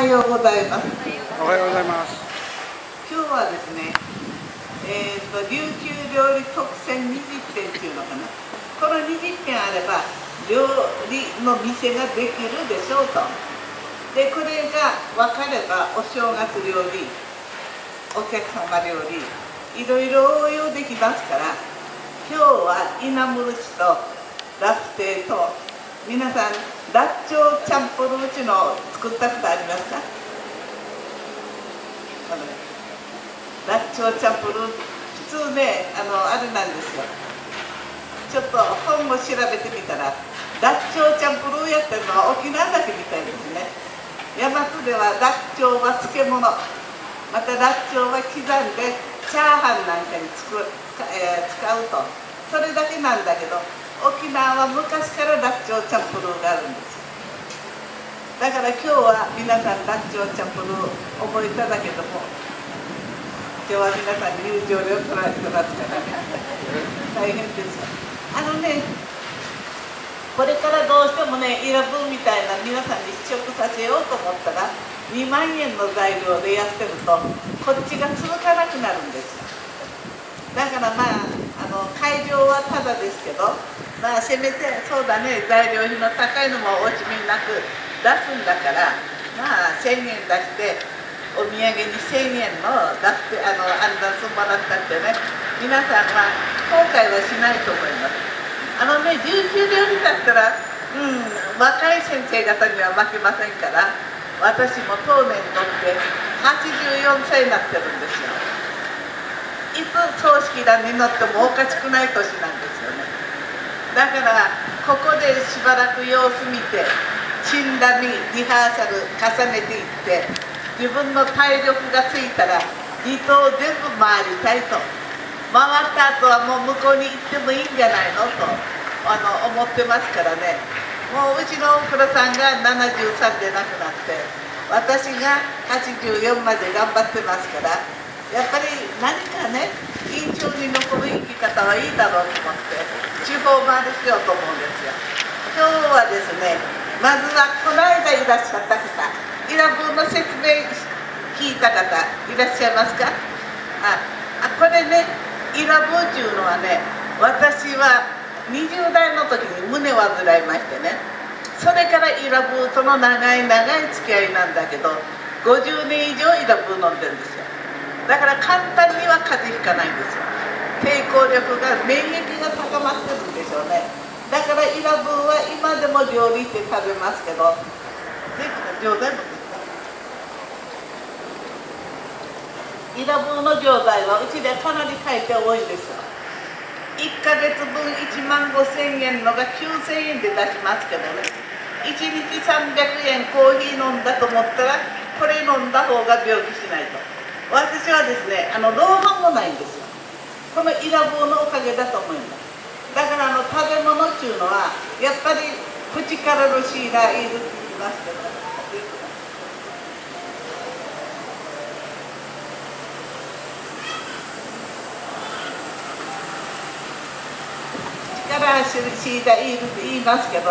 はようございます。おはようございます。今日はですね、えっ、と琉球料理特選20点っていうのかな。この20点あれば料理の店ができるでしょうと。でこれが分かればお正月料理、お客様料理、いろいろ応用できますから、今日は稲むるちとラフテーと皆さんラッチョウチャンプルーチの作ったことありますか？このラッチョウチャンプルー普通ねあのあれなんですよ。ちょっと本を調べてみたらラッチョウチャンプルーやってるのは沖縄だけみたいですね。大和ではラッチョウは漬物。またラッチョウは刻んでチャーハンなんかに使う使,、えー、使うと。それだけなんだけど沖縄は昔からラッチョウチャンプルーがあるんです。だから今日は皆さんラッチョウチャンプルー覚えただけども今日は皆さん入場料取られてますからね。大変ですあのねこれからどうしてもねイラブみたいな皆さんに試食させようと思ったら2万円の材料でやってるとこっちが続かなくなるんですよ。だからまああの会場はただですけどまあせめてそうだね材料費の高いのも惜しみなく出すんだからまあ1000円出してお土産に1000円の出してあのアンダンスもらったってね皆さんは後悔はしないと思います。あのね19料理だったらうん若い先生方には負けませんから私も当年とって84歳になってるんですよ。いつ葬式団に乗ってもおかしくない年なんですよね。だからここでしばらく様子見て診断にリハーサル重ねていって自分の体力がついたら離島全部回りたいと。回った後はもう向こうに行ってもいいんじゃないのとあの思ってますからね。もううちの大倉さんが73で亡くなって私が84まで頑張ってますからやっぱり何かね印象に残る生き方はいいだろうと思って。地方回りしようと思うんですよ。今日はですねまずはこの間いらっしゃった方イラブの説明聞いた方いらっしゃいますか？ああこれねイラブーっていうのはね私は20代の時に胸を患いましてねそれからイラブーとの長い長い付き合いなんだけど50年以上イラブー飲んでるんですよ。だから簡単には風邪ひかないんですよ。抵抗力が免疫が高まってるんでしょうね。だからイラブーは今でも料理って食べますけど錠剤もイラブーの錠剤はうちでかなり書いて多いんですよ。1ヶ月分1万5千円のが9000円で出しますけどね。1日300円コーヒー飲んだと思ったらこれ飲んだ方が病気しないと。私はですねあの老眼もないんですこのイラブのおかげだと思います。だからあの食べ物っていうのはやっぱり口からのシーラーいるって言いますけど口からシーラーいって言いますけど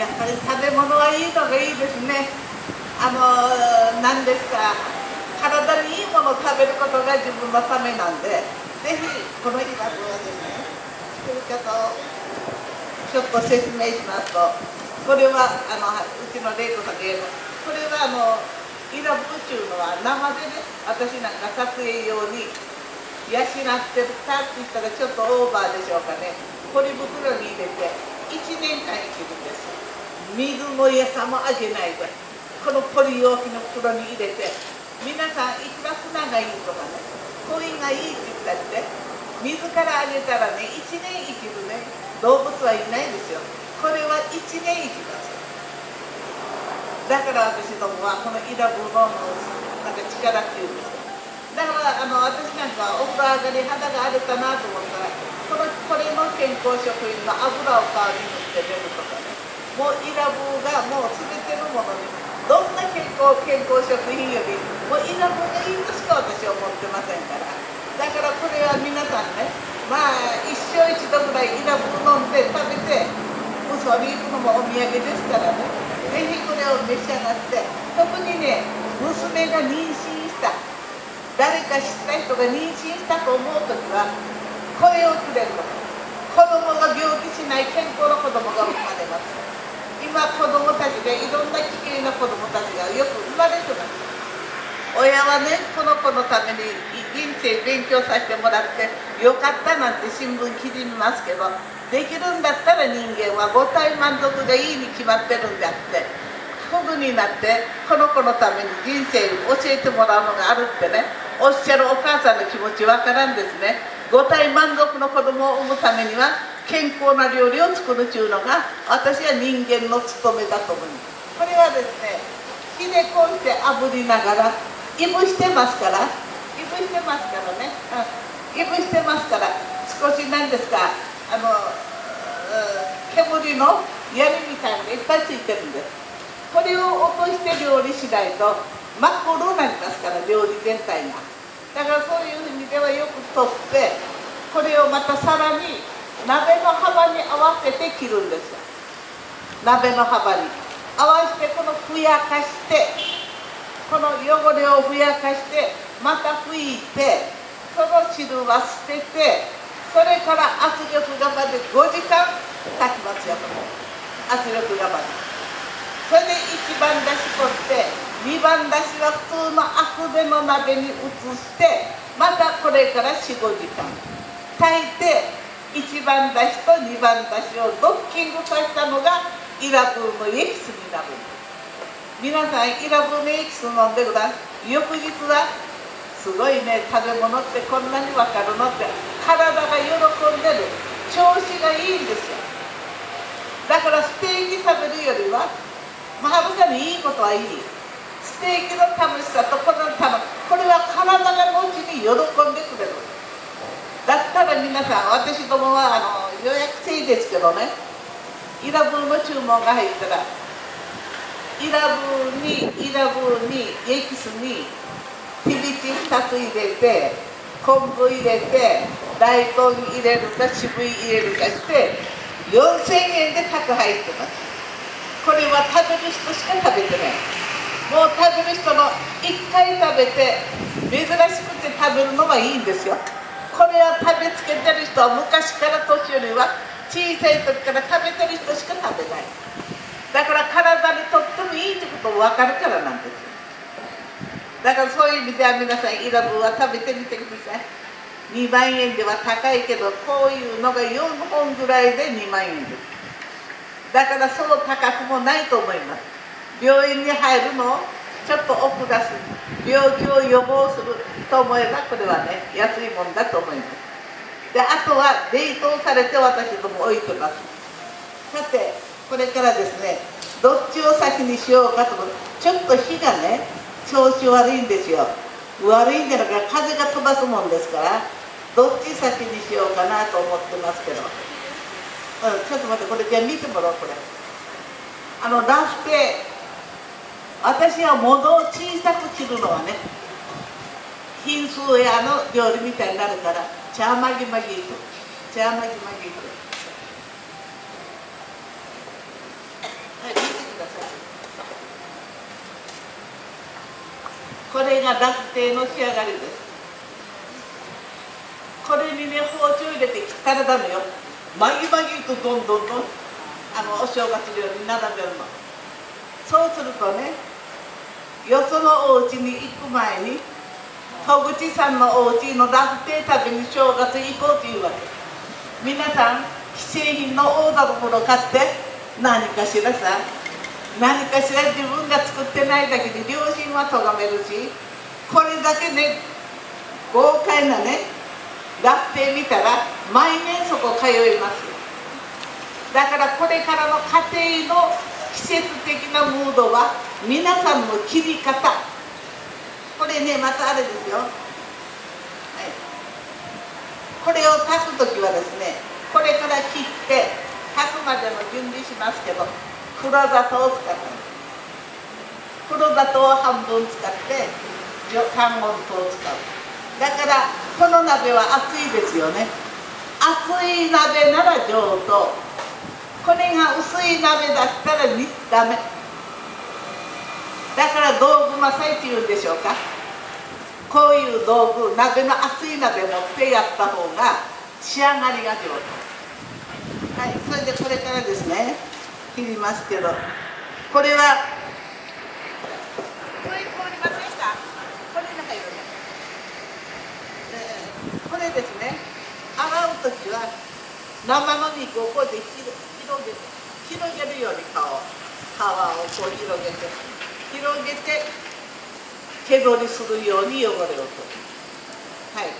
やっぱり食べ物はいいのがいいですね。あの何ですか体にいいものを食べることが自分のためなんで。ぜひこのイラブーはですね作り方をちょっと説明しますとこれはあのうちの玲子さんが言うこれはあのイラブっていうのは生でね私なんか撮影用に養ってるかって言ったらちょっとオーバーでしょうかね。ポリ袋に入れて1年間生きるんです水も餌もあげないでこのポリ容器の袋に入れて皆さんいくら砂がいいとかね恋がいいって言って。水からあげたらね1年生きるね動物はいないんですよ。これは1年生きますだから私どもはこのイラブのなんか力っていうんですよ。だからあの私なんかはお風呂上がり肌が荒れたなと思ったらこのこれの健康食品の油を代わりに塗って寝るとかね。もうイラブがもう全てのものにどんな健康健康食品よりもうイラブがいいとしか私は思ってませんから。だからこれは皆さんねまあ一生一度ぐらいイラブ飲んで食べて嘘に行くのもお土産ですからね。ぜひこれを召し上がって特にね娘が妊娠した誰か知った人が妊娠したと思う時はこれをくれるの子供が病気しない健康な子供が生まれます。今子供たちでいろんな危険な子供たちがよく生まれてます。親はねこの子のために人生勉強させてもらってよかったなんて新聞記事見ますけどできるんだったら人間は五体満足がいいに決まってるんであって。フグになってこの子のために人生教えてもらうのがあるってね。おっしゃるお母さんの気持ちわからんですね。五体満足の子供を産むためには健康な料理を作るというのが私は人間の務めだと思いますこれはですね火でこうして炙りながらいぶしてますから。いぶしてますからね、うん、いぶしてますから。少し何ですか。あの煙の槍みたいにいっぱいついてるんで。すこれを落として料理しないと真っ黒になりますから料理全体が。だからそういう意味ではよく取ってこれをまたさらに鍋の幅に合わせて切るんですよ。鍋の幅に。合わせてこのふやかしてこの汚れをふやかしてまた拭いてその汁は捨ててそれから圧力釜で5時間炊きますよ。圧力釜でそれで一番出し取って2番だしは普通のアクベの鍋に移してまたこれから45時間。炊いて1番だしと2番だしをドッキングさせたのがイラブーのエキスになる。皆さんイラブーのエキス飲んでくだ。さい翌日はすごいね食べ物ってこんなに分かるのって体が喜んでる。調子がいいんですよ。だからステーキ食べるよりはまあはるかにいいことはいい。ステーキの楽しさとこの楽これは体が後に喜んでくれる。だったら皆さん私どもはあの予約制ですけどね。イラブーの注文が入ったらイラブーにイラブーにエキスにピビチ2つ入れて昆布入れて大根入れるか渋い入れるかして4000円で宅配ってます。これは食べる人しか食べてない。もう食べる人の1回食べて珍しくて食べるのはいいんですよ。これは食べつけてる人は昔から年寄りは小さい時から食べてる人しか食べない。だから体にとって分かるからなんですだからそういう意味では皆さんイラブは食べてみてください。2万円では高いけどこういうのが4本ぐらいで2万円です。だからそう高くもないと思います。病院に入るのをちょっと奥出す。病気を予防すると思えばこれはね安いもんだと思います。であとは冷凍されて私ども置いてます。さてこれからですねどっちを先にしようかとちょっと火がね調子悪いんですよ。悪いんじゃなくて風が飛ばすもんですからどっち先にしようかなと思ってますけど、うん、ちょっと待ってこれじゃあ見てもらおうこれ。あのラフテ私は物を小さく切るのはね品数屋の料理みたいになるから茶まぎまぎと茶まぎまぎとはい見てくださいこれがラフテーの仕上がりです。これにね包丁入れて切ったらダメよ。まぎまぎとどんどんどんあのお正月料理に並べるのそうするとねよそのお家に行く前に戸口さんのお家のラフテー食べに正月行こうというわけ。皆さん既製品の大田所買って何かしらさ何かしら自分が作ってないだけで良心は咎めるしこれだけね豪快なねラフテー見たら毎年そこ通います。だからこれからの家庭の季節的なムードは皆さんの切り方。これねまたあれですよ、はい、これを炊く時はですねこれから切って炊くまでの準備しますけど黒砂糖を使って黒砂糖を半分使って三温糖を使う。だからこの鍋は熱いですよね。熱い鍋なら上等。これが薄い鍋だったらダメ。だから道具マサイっていうんでしょうか。こういう道具鍋の熱い鍋持ってやった方が仕上がりが上手はいそれでこれからですね。切りますけどこれはこれ凍りませんか？これ中よね、えー、これですね。洗う時は生の肉をこうやって広げて広げるように皮を皮をこう広げて広げて毛取りするように汚れを取る。はい。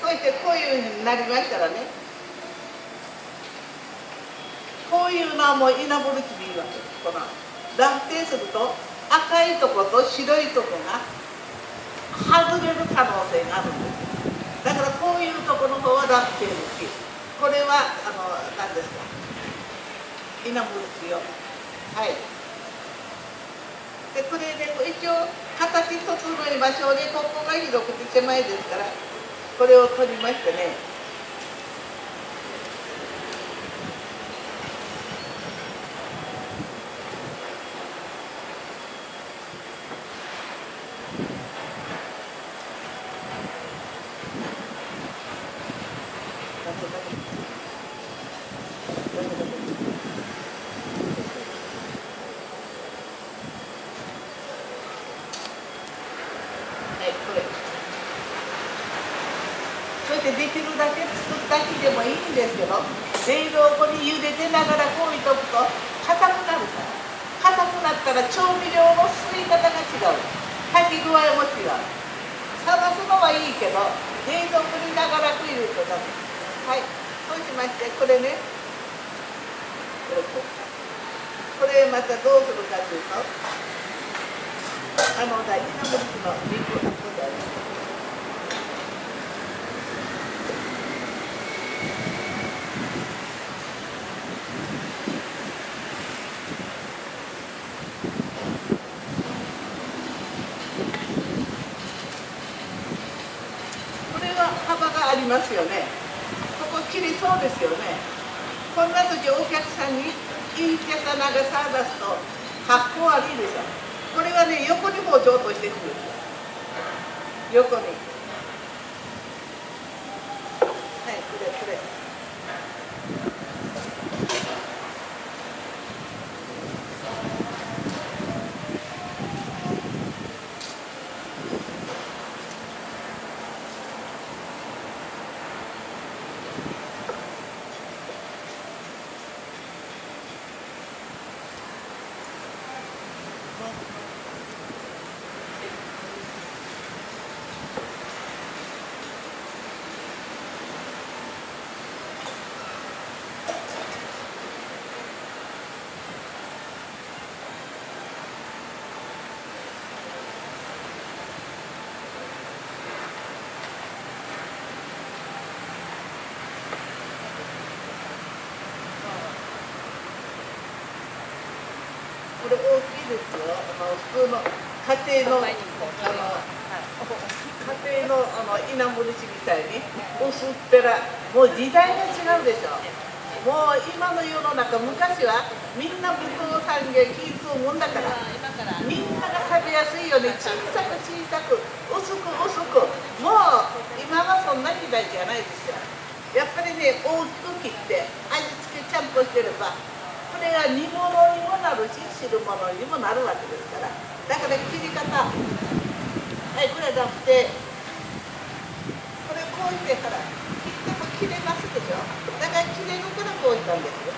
そしてこういうふうになりましたらねこういうのはもう稲穂るきでいいわけ。この断定すると赤いとこと白いとこが外れる可能性があるんです。だからこういうとこの方は断定抜きこれはあの何ですか。稲穂るきよはい。でこれで一応形整えましょうねここが広くて狭いですからこれを取りましてね Thank you. れねこれまたどうするかというとあの大事な物のの肉をここでありますますよね。そうですよね。こんな時お客さんにいい客さんがさ出すと格好悪いでしょ。これはね横にも譲渡してくる。横に。はいくれくれ。ですよあの普通の家庭のあの家庭のあの稲盛りみたいに薄っぺらもう時代が違うでしょもう今の世の中昔はみんな武闘産業気するもんだからみんなが食べやすいように小さく小さく薄く薄くもう今はそんな時代じゃないですよやっぱりね大きく切って味付けちゃんとしてればれが煮物にもなるし汁物にもなるわけですから。だから切り方。はいこれだってこれこうしてから切っても切れますでしょ。だから切れるからこういったんですよ。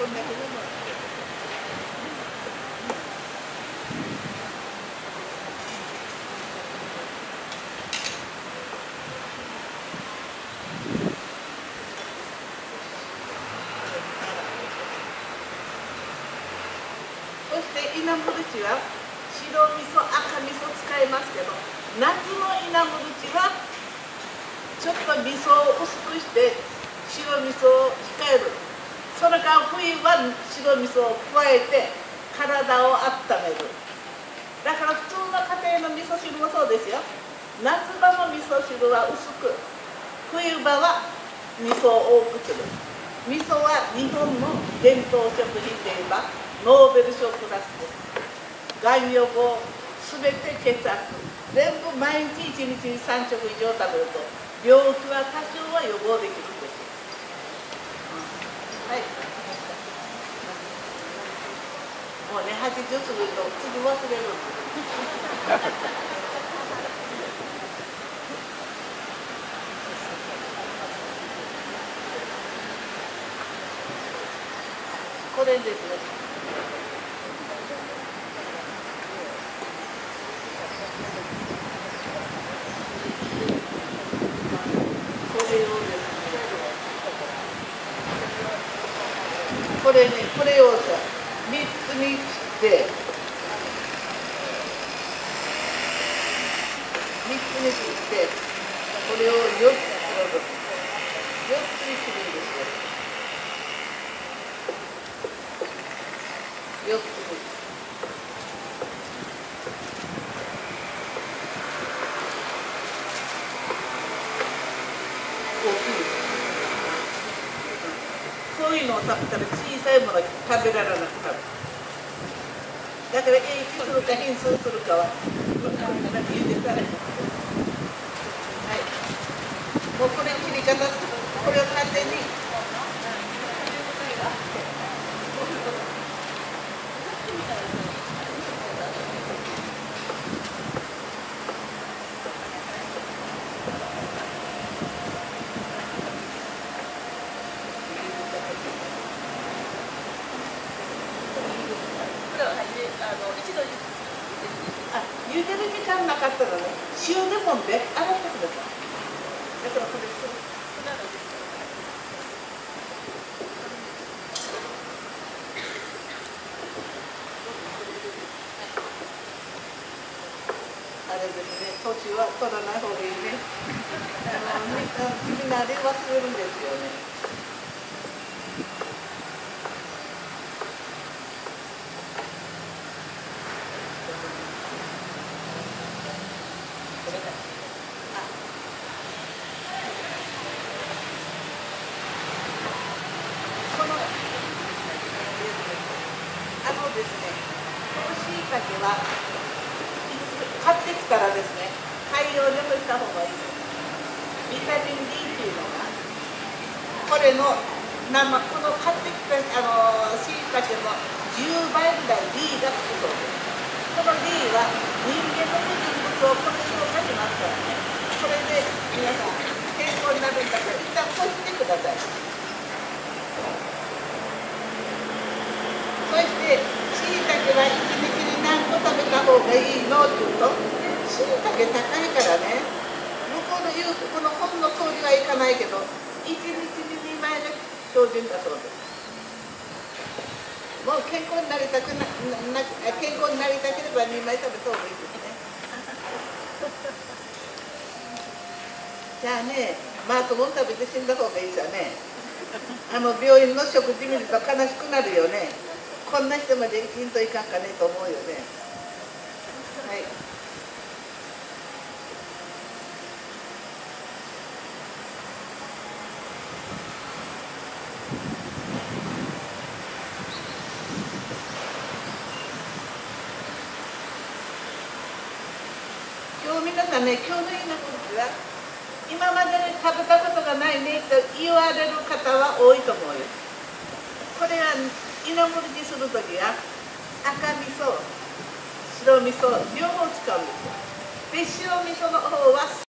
こんなふうには白味噌赤味噌使いますけど夏の稲むるちはちょっと味噌を薄くして白味噌を控える。それから冬は白味噌を加えて体を温める。だから普通の家庭の味噌汁もそうですよ。夏場の味噌汁は薄く冬場は味噌を多くする味噌は日本の伝統食品といえばノーベル賞クラスです。がん予防すべて血圧全部毎日1日に3食以上食べると病気は多少は予防できるんですはいもうね80過ぎると次忘れるんですこれですね。これをですね。これね、これをさ、三つに切って。三つに切って、これを四つ、四つに切るんですよ。よく大きいこういうのを食べたら小さいもの食べられなくなるだから永久するか変装するかはなんか言うてたら。はいもうこれ切り方これを完全に一度あ茹でる時間なかったらね塩でもんで洗ってください。だからこれあれですね年は取らない方がいいね。あのみんなで忘れるんですよねですねこのしいたけは買ってきたらですね大量除去した方がいいですビタミン D っていうのがこれの生この買ってきたあのしいたけの10倍ぐらい D がつくそうですこの D は人間の不純物をこれ消化しますからねこれで皆さん健康になるんだから一旦こうしてくださいそしては一日に何個食べた方がいいの？って言うとしいたけ高いからね。向こうの言うこの本の通りはいかないけど1日に2枚が標準だそうですもう健康になりたくなな健康になりたければ2枚食べた方がいいですね じゃあねマークも食べて死んだ方がいいじゃね。あの病院の食事見ると悲しくなるよね。こんな人まで生きんといかんかねと思うよね。今日皆さんね今日のいいなことは今まで食べたことがないねと言われる方は多いと思うよ。これは居の盛りにする時は赤味噌。白味噌両方使うんですよ。で白味噌の方は